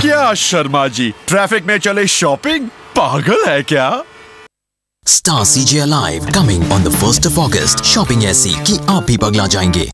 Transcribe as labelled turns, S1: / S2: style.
S1: क्या शर्मा जी, ट्रैफ़िक में चले शॉपिंग? पागल है क्या?
S2: Star CJ live coming on the first of August shopping ऐसी कि आप भी पगला जाएँगे।